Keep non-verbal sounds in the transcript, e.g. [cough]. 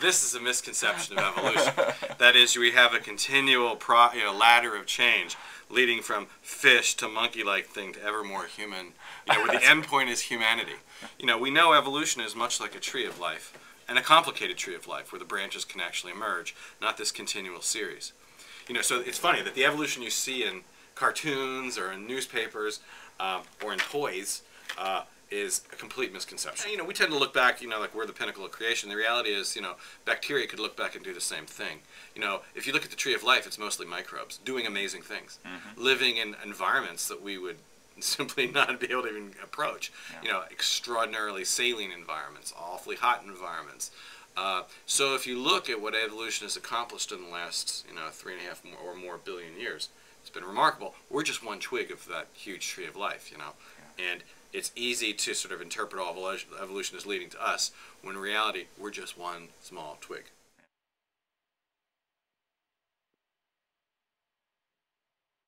this is a misconception of evolution. [laughs] that is, we have a continual pro, you know, ladder of change leading from fish to monkey-like thing to ever more human, you know, where the [laughs] end point is humanity. You know, we know evolution is much like a tree of life, and a complicated tree of life where the branches can actually emerge, not this continual series. You know, so it's funny that the evolution you see in cartoons or in newspapers uh, or in toys uh, is a complete misconception. You know, we tend to look back, you know, like we're the pinnacle of creation. The reality is, you know, bacteria could look back and do the same thing. You know, if you look at the tree of life, it's mostly microbes doing amazing things, mm-hmm. living in environments that we would [laughs] simply not be able to even approach. Yeah. You know, extraordinarily saline environments, awfully hot environments. Uh, so if you look at what evolution has accomplished in the last, you know, three and a half or more billion years, it's been remarkable. We're just one twig of that huge tree of life, you know. And it's easy to sort of interpret all evolution as leading to us, when in reality, we're just one small twig.